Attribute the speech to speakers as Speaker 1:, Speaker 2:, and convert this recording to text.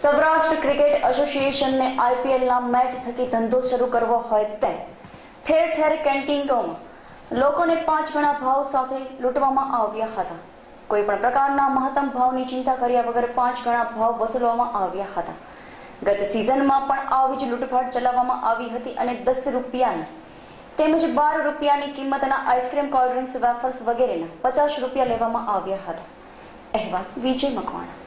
Speaker 1: Saurashtra cricket એસોસિએશનને આઈપીએલના match થકી ધંધો શરૂ કરવો હોય તેમ. ઠેર ઠેર કેન્ટીનોમાં લોકોને પાંચ ગણા ભાવ સાથે લૂંટવામાં આવ્યા હતા. કોઈ પણ પ્રકારના મહત્તમ ભાવની ચિંતા કર્યા વગર પાંચ ગણા ભાવ વસૂલવામાં આવ્યા હતા. ગત સિઝનમાં પણ આવી જ લૂંટફાટ ચલાવવામાં આવી હતી અને દસ રૂપિયાની તેમજ બાર રૂપિયાની કિંમતના આઈસ્ક્રીમ કોલ્ડ ડ્રિંક્સ વેફર્સ વગેરેના પચાસ રૂપિયા લેવામાં આવ્યા હતા. અહેવાલ વિજય મકવાણા.